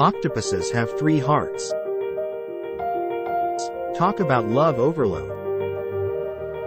Octopuses have three hearts. Talk about love overload.